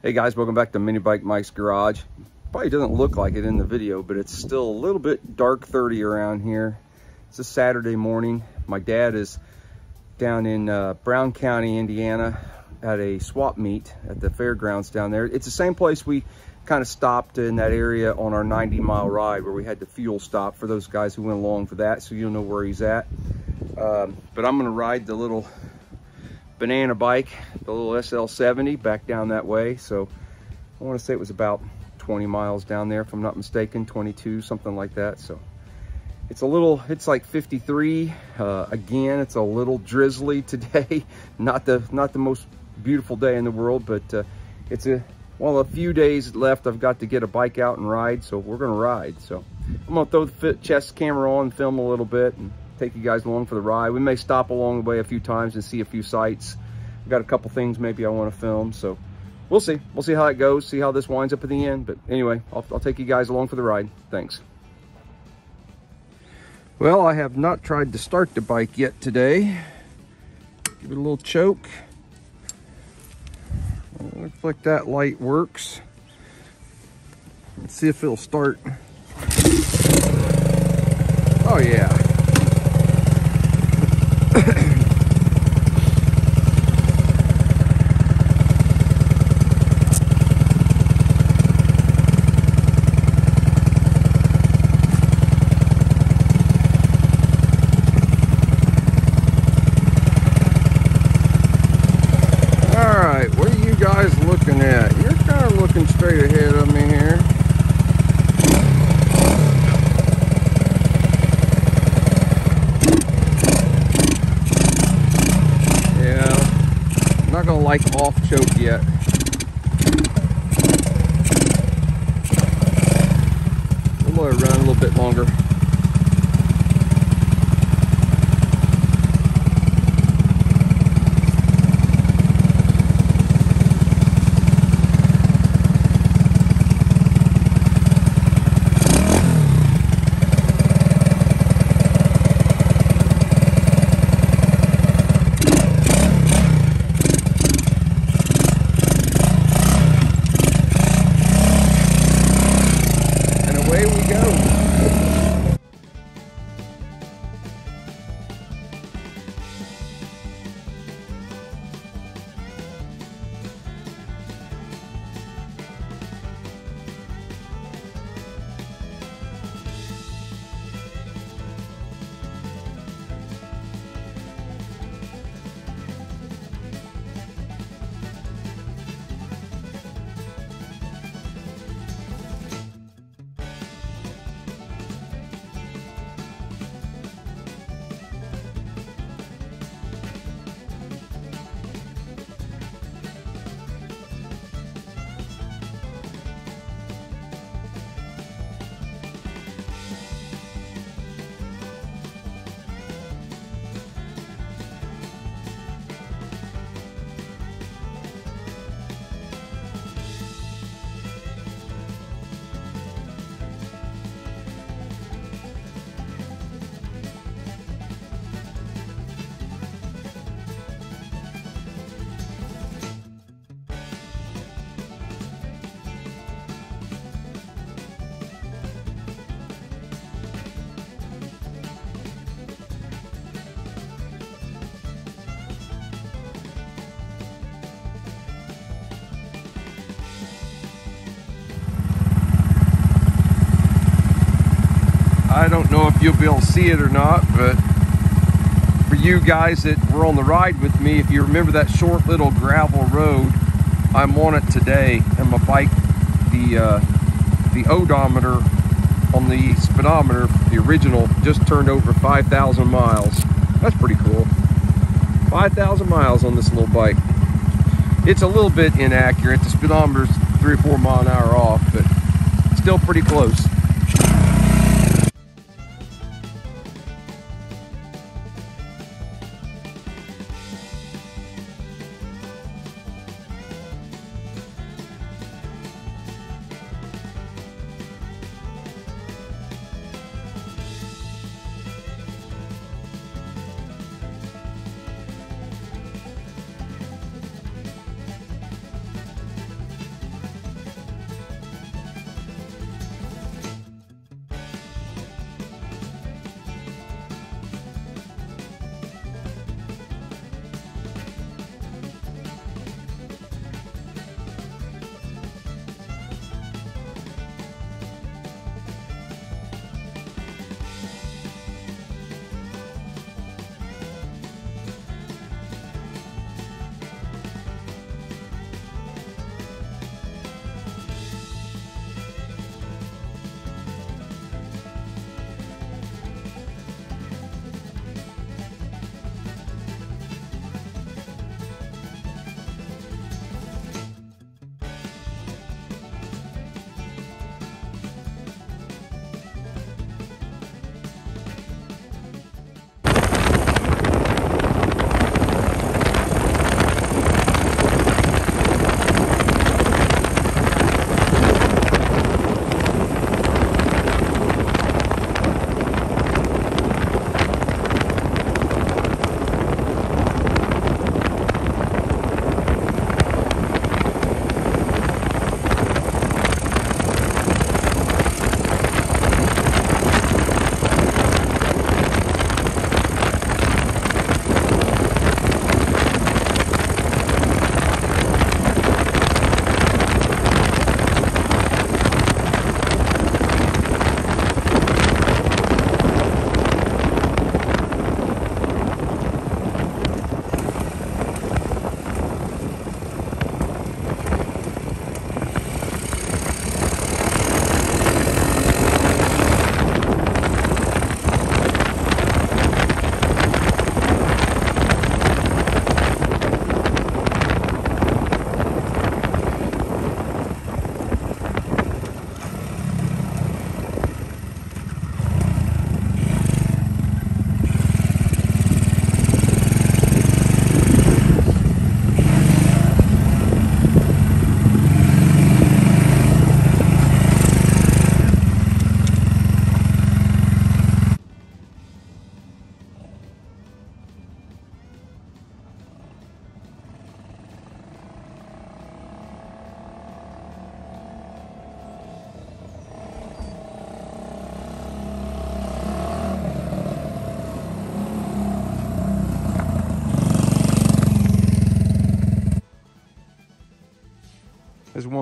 Hey guys, welcome back to Mini Bike Mike's Garage. Probably doesn't look like it in the video, but it's still a little bit dark 30 around here. It's a Saturday morning. My dad is down in uh, Brown County, Indiana at a swap meet at the fairgrounds down there. It's the same place we kind of stopped in that area on our 90 mile ride where we had the fuel stop for those guys who went along for that, so you'll know where he's at. Um, but I'm gonna ride the little banana bike, the little SL70 back down that way. So I want to say it was about 20 miles down there, if I'm not mistaken, 22, something like that. So it's a little, it's like 53. Uh, again, it's a little drizzly today. not the, not the most beautiful day in the world, but uh, it's a, well, a few days left. I've got to get a bike out and ride. So we're to ride. So I'm to throw the chest camera on, and film a little bit and take you guys along for the ride. We may stop along the way a few times and see a few sights. I've got a couple things maybe I want to film. So we'll see. We'll see how it goes, see how this winds up at the end. But anyway, I'll, I'll take you guys along for the ride. Thanks. Well, I have not tried to start the bike yet today. Give it a little choke. Looks like that light works. Let's see if it'll start. Oh yeah. Ahem. It run a little bit longer. I don't know if you'll be able to see it or not, but for you guys that were on the ride with me, if you remember that short little gravel road, I'm on it today, and my bike, the uh, the odometer on the speedometer, the original, just turned over 5,000 miles. That's pretty cool. 5,000 miles on this little bike. It's a little bit inaccurate. The speedometer's three or four mile an hour off, but still pretty close.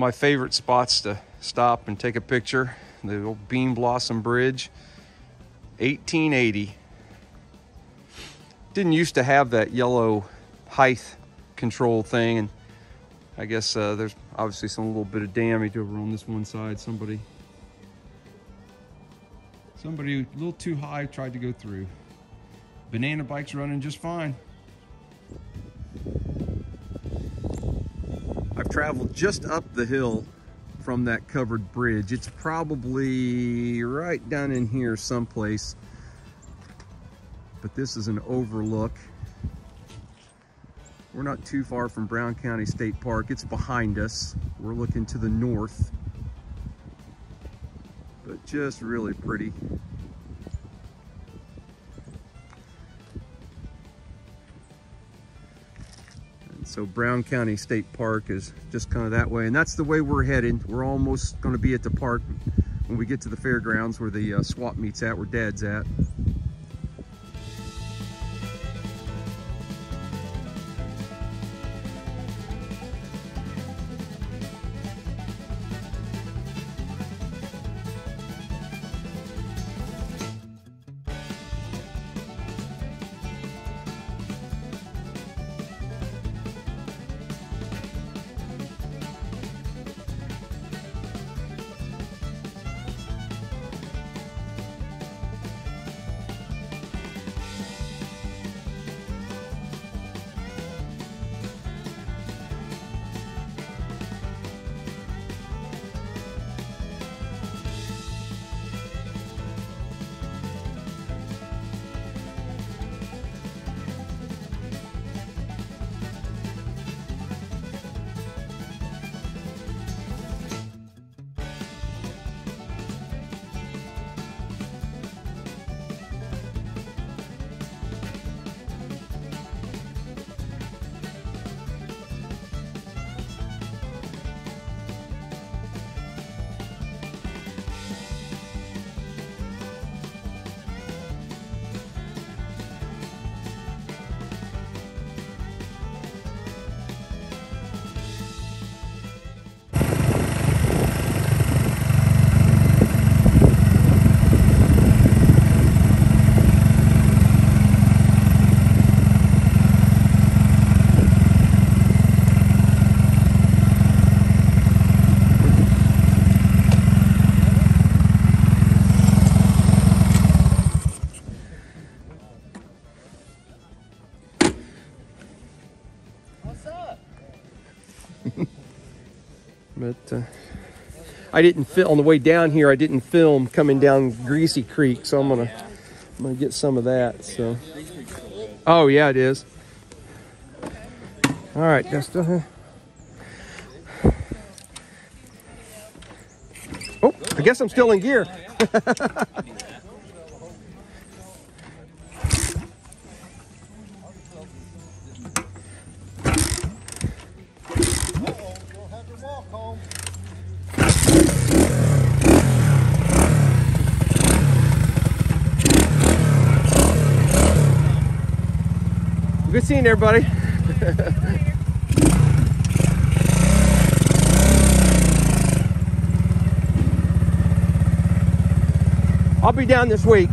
Of my favorite spots to stop and take a picture. The old Bean Blossom Bridge, 1880. Didn't used to have that yellow height control thing, and I guess uh, there's obviously some little bit of damage over on this one side. Somebody, somebody a little too high tried to go through. Banana bike's running just fine. I've traveled just up the hill from that covered bridge. It's probably right down in here someplace. But this is an overlook. We're not too far from Brown County State Park. It's behind us. We're looking to the north. But just really pretty. So Brown County State Park is just kind of that way. And that's the way we're heading. We're almost going to be at the park when we get to the fairgrounds where the uh, swap meets at, where Dad's at. but uh, I didn't film on the way down here. I didn't film coming down Greasy Creek, so I'm gonna I'm gonna get some of that. So, oh yeah, it is. All right, just uh, oh, I guess I'm still in gear. Seeing everybody. I'll be down this week.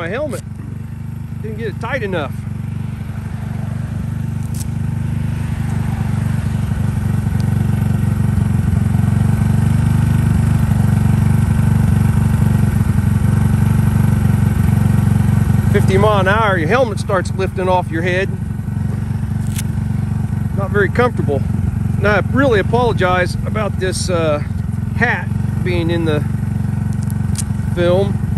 My helmet. Didn't get it tight enough. Fifty mile an hour, your helmet starts lifting off your head. Not very comfortable. Now I really apologize about this uh, hat being in the film.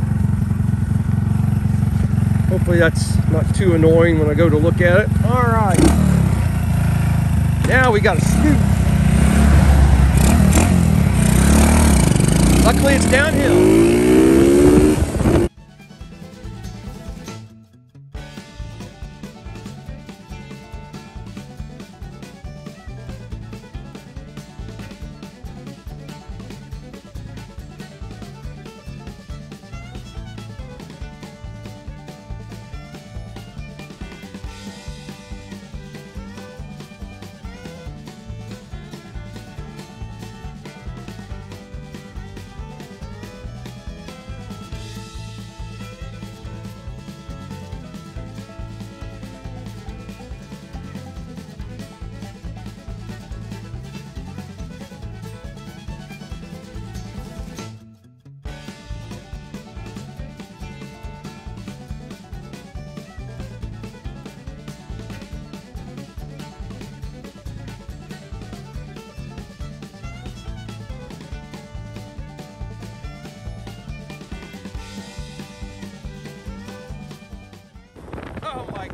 Hopefully that's not too annoying when I go to look at it. All right. Now we got a scoot. Luckily it's downhill.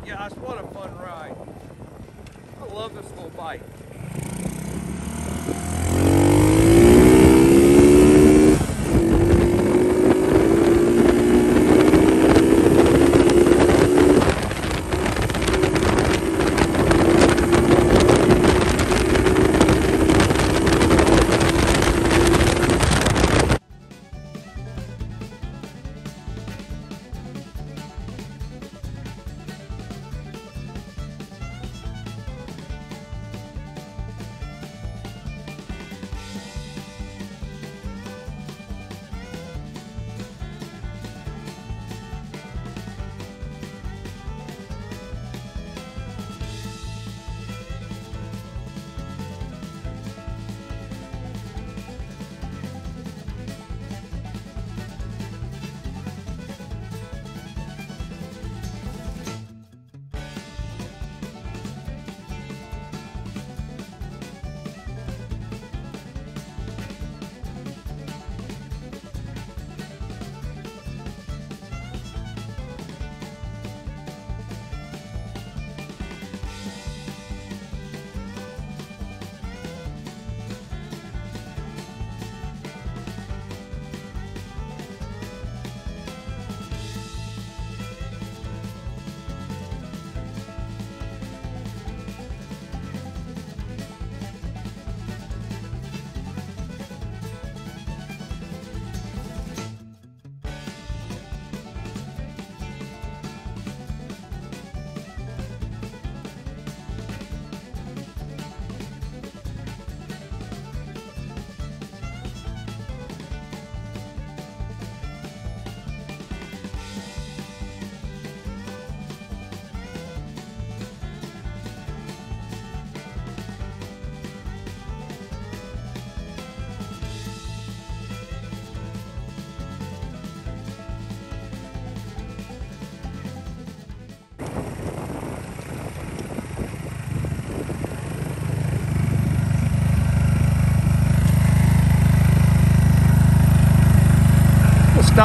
Gosh, what a fun ride. I love this little bike.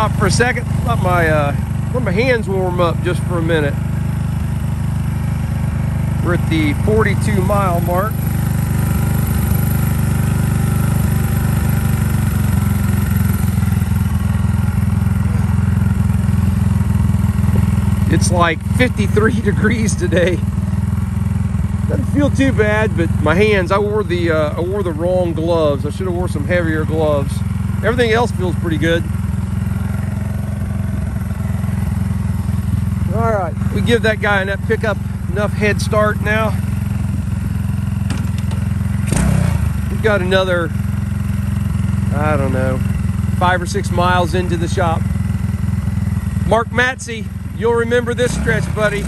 Stop for a second, let my uh, let my hands warm up just for a minute. We're at the 42 mile mark. It's like 53 degrees today. Doesn't feel too bad, but my hands, I wore the uh, I wore the wrong gloves. I should have wore some heavier gloves. Everything else feels pretty good. Right, we give that guy in that pickup enough head start now. We've got another, I don't know, five or six miles into the shop. Mark Matzy, you'll remember this stretch, buddy.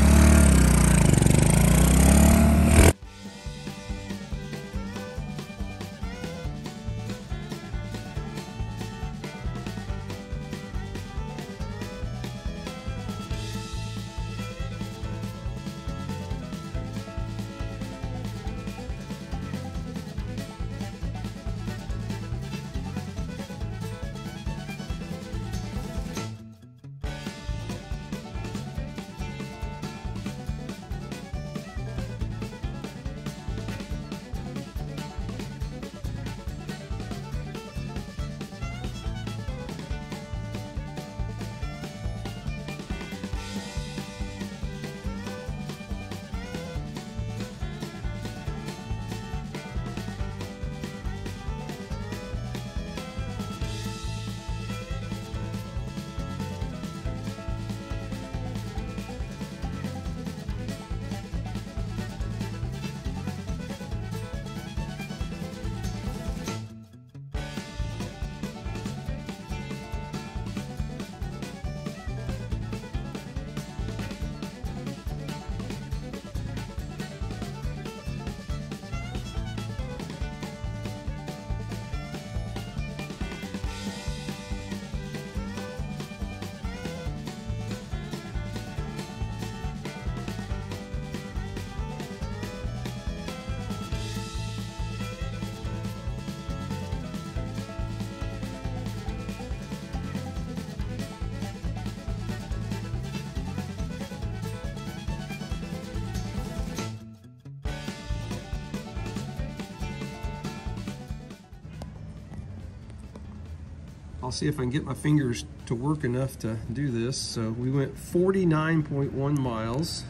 I'll see if I can get my fingers to work enough to do this. So we went 49.1 miles.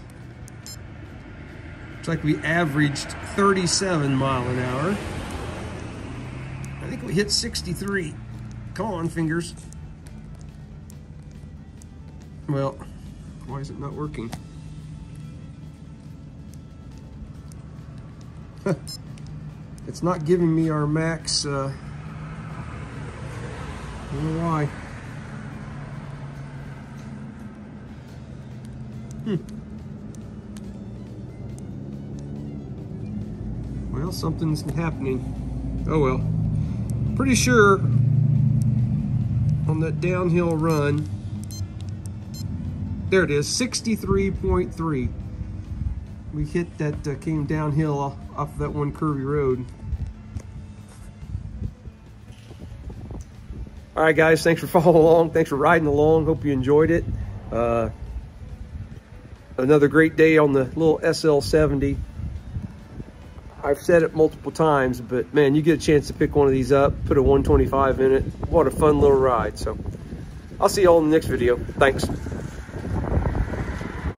Looks like we averaged 37 mile an hour. I think we hit 63. Come on, fingers. Well, why is it not working? it's not giving me our max uh, don't know why. Hmm. Well, something's happening. Oh well. Pretty sure on that downhill run, there it is, 63.3. We hit that, uh, came downhill off, off that one curvy road. All right, guys, thanks for following along. Thanks for riding along. Hope you enjoyed it. Uh, another great day on the little SL70. I've said it multiple times, but man, you get a chance to pick one of these up, put a 125 in it. What a fun little ride. So I'll see you all in the next video. Thanks.